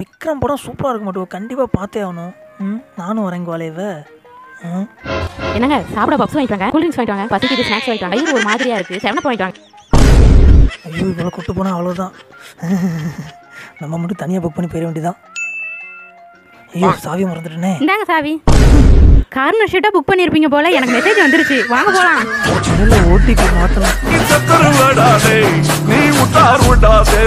விக்ரம் படம் சூப்பராக இருக்க மாட்டோம் கண்டிப்பாக பார்த்தே ஆகணும். ம் நானும் வரேங்க வளைவ என்னங்க சாப்பிட பப்ஸ் வாங்கிட்டு வாங்க கூல் ட்ரிங்க்ஸ் வாங்கிட்டு வாங்க பசிக்குது ஸ்நாக்ஸ் வாங்கிட்டு வாங்க ஒரு மாதிரியா இருக்கு செவனப் வாங்கிட்டு வாங்க. ஐயோ இவ்வளோ கொட்டு போனால் அவ்வளோதான் நம்ம மட்டும் தனியாக புக் பண்ணி போயிட வேண்டியதான் ஐயோ சாவி மறந்துட்டேனே. இந்தாங்க சாவி. கார்னர் ஷீட்டாக புக் பண்ணியிருப்பீங்க போல எனக்கு மெசேஜ் வந்துருச்சு. வாங்க போகலாம் முதல்ல ஓடிபி மாற்றணும் நீ உட்டார் விடாதே.